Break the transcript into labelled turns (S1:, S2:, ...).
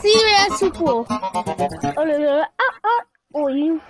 S1: Serious school. Oh, no, no. Ah, ah, Oh you.